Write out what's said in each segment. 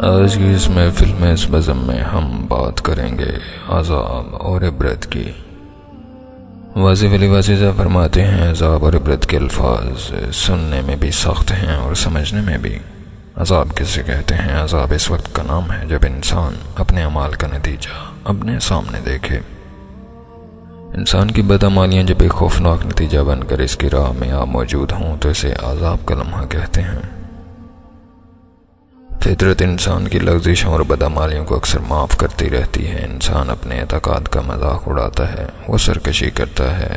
आज की इस महफिल में इस बज़म में हम बात करेंगे अजाब और इबरत की। वाजिफ अली वाजिजा फरमाते हैं अजाब और इबरत के अल्फाज सुनने में भी सख्त हैं और समझने में भी। अजाब किसे कहते हैं? अजाब इस वक्त का नाम है जब इंसान अपने अमाल का नतीजा अपने सामने देखे। इंसान की बदमालियाँ जब एक खौफनाक नतीजा बनकर इसकी राह में आप मौजूद हों तो इसे अजाब का लम्हा कहते हैं। फितरत इंसान की लफ्जिशों और बदामालियों को अक्सर माफ़ करती रहती है। इंसान अपने एतक़ाद का मज़ाक उड़ाता है, वो सरकशी करता है।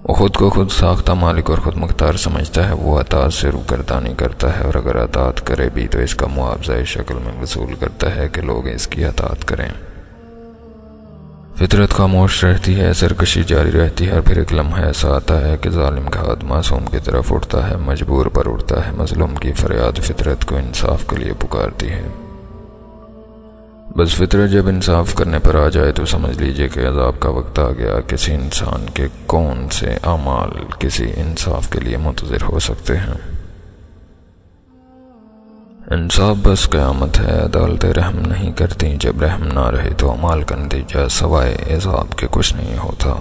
वो खुद को खुद साख्ता मालिक और ख़ुद मुख्तार समझता है, वो अतात से रुकरदानी करता है और अगर अतात करे भी तो इसका मुआवजा इस शक्ल में वसूल करता है कि लोग इसकी अतात करें। फितरत खामोश रहती है, सरकशी जारी रहती है और फिर एक लम्हा ऐसा आता है कि ालिम का हाथ मासूम की तरफ़ उठता है, मजबूर पर उठता है, मजलूम की फरियाद फितरत को इंसाफ के लिए पुकारती है। बस फितरत जब इंसाफ करने पर आ जाए तो समझ लीजिए कि अजाब का वक्त आ गया, किसी इंसान के कौन से अमाल किसी इंसाफ के लिए मुंतजर हो सकते हैं। इंसाफ बस क़्यामत है, अदालतें रहम नहीं करती, जब रहम ना रहे तो अमाल का नतीजा सवाए एजाब के कुछ नहीं होता।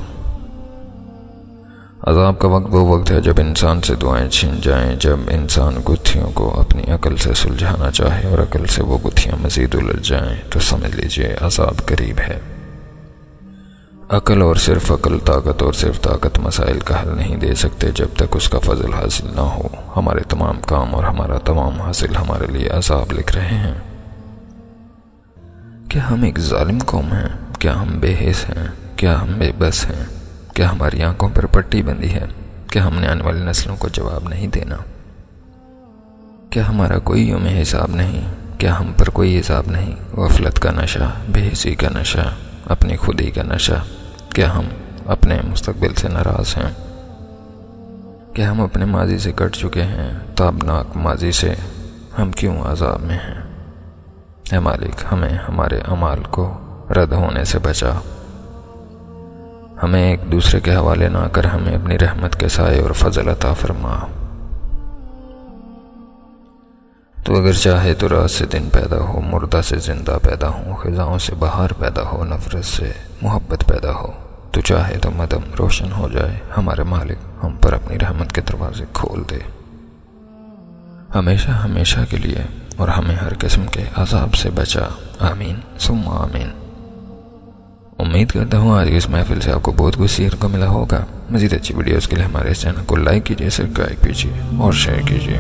अजाब का वक्त वो वक्त है जब इंसान से दुआएँ छिन जाएँ, जब इंसान गुत्थियों को अपनी अकल से सुलझाना चाहे और अकल से वो गुत्थियाँ मजीद उलझ जाएँ तो समझ लीजिए अजाब करीब है। अकल और सिर्फ़ अकल, ताकत और सिर्फ़ ताकत मसाइल का हल नहीं दे सकते जब तक उसका फजल हासिल ना हो। हमारे तमाम काम और हमारा तमाम हासिल हमारे लिए असाब लिख रहे हैं। क्या हम एक जालिम कौम हैं? क्या हम बेहस हैं? क्या हम बेबस हैं? क्या हमारी आँखों पर पट्टी बंदी है? क्या हमने आने वाली नस्लों को जवाब नहीं देना? क्या हमारा कोई युम हिसाब नहीं? क्या हम पर कोई हिसाब नहीं? गफलत का नशा, बेहसी का नशा, अपनी खुदी का नशा। क्या हम अपने मुस्तबिल से नाराज़ हैं क्या हम अपने माजी से कट चुके हैं, ताबनाक माजी से हम क्यों आज़ाब में हैं? है मालिक, हमें हमारे अमाल को रद्द होने से बचा। हमें एक दूसरे के हवाले ना कर हमें अपनी रहमत के साय और फजल अता फरमा। तो अगर चाहे तो रात से दिन पैदा हो, मुर्दा से ज़िंदा पैदा हो, ख़ज़ाओं से बाहर पैदा हो, नफ़रत से मोहब्बत पैदा हो। तो चाहे तो मदम रोशन हो जाए। हमारे मालिक हम पर अपनी रहमत के दरवाजे खोल दे। हमेशा हमेशा के लिए और हमें हर किस्म के अजाब से बचा। आमीन। सुम आमीन। उम्मीद करता हूँ आज इस महफिल से आपको बहुत कुछ सीखने को मिला होगा। मज़ीद अच्छी वीडियोज़ के लिए हमारे इस चैनल को लाइक कीजिए, सब्सक्राइब कीजिए और शेयर कीजिए।